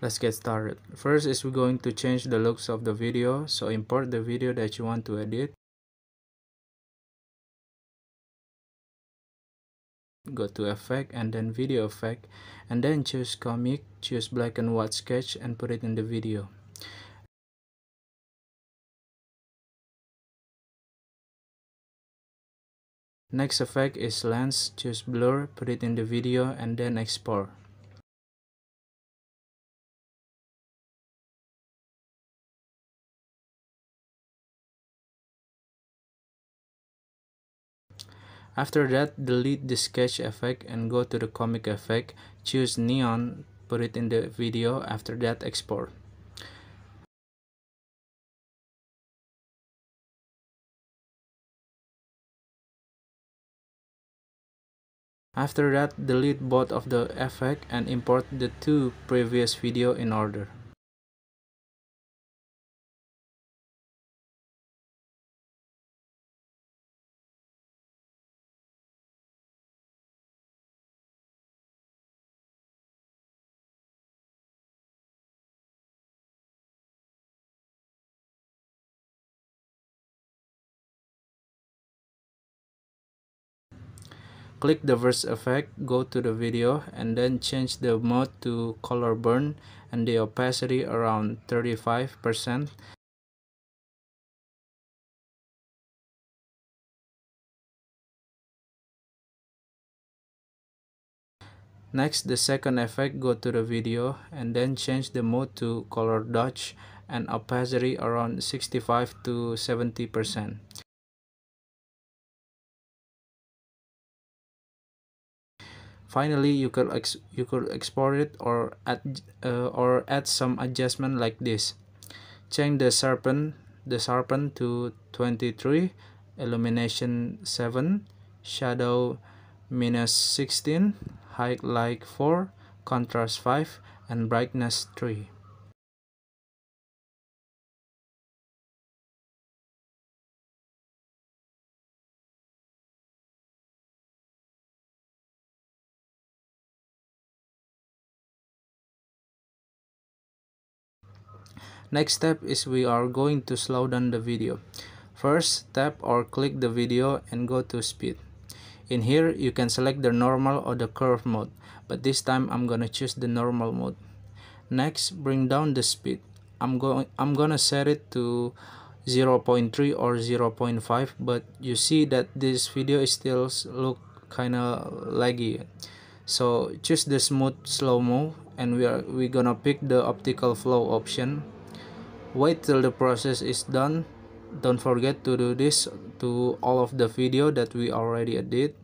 let's get started. First is we're going to change the looks of the video. So import the video that you want to edit. Go to effect and then video effect. And then choose comic choose black and white sketch and put it in the video. Next effect is lens. Choose blur put it in the video and then export After that, delete the sketch effect and go to the comic effect. Choose neon, put it in the video. After that, export. After that, delete both of the effect and import the two previous video in order. Click the verse effect go to the video and then change the mode to color burn and the opacity around 35 percent. Next, the second effect, go to the video and then change the mode to color dodge and opacity around 65 to 70 finally you could you could export it or add uh, or add some adjustment like this. Change the sharpen the sharpen to 23 illumination 7 shadow minus 16 highlight 4 contrast 5 and brightness 3 Next step is we are going to slow down the video. First, tap or click the video and go to speed. In here, you can select the normal or the curve mode, but this time I'm gonna choose the normal mode. Next, bring down the speed. I'm going I'm gonna set it to 0.3 or 0.5, but you see that this video is still look kinda laggy. So choose the smooth slow-mo and we are we gonna pick the optical flow option wait till the process is done. Don't forget to do this to all of the video that we already did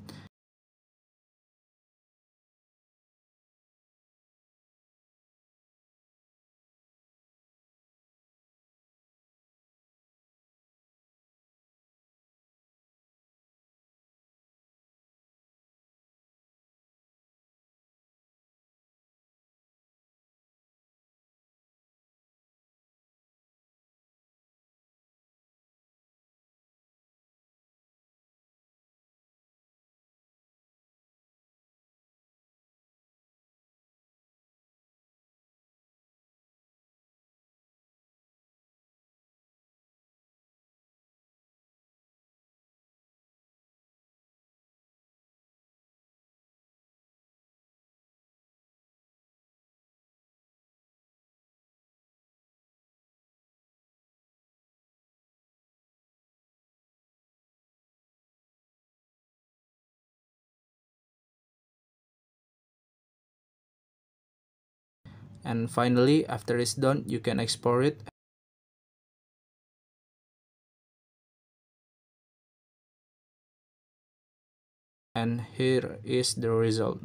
and finally after it's done you can export it. And here is the result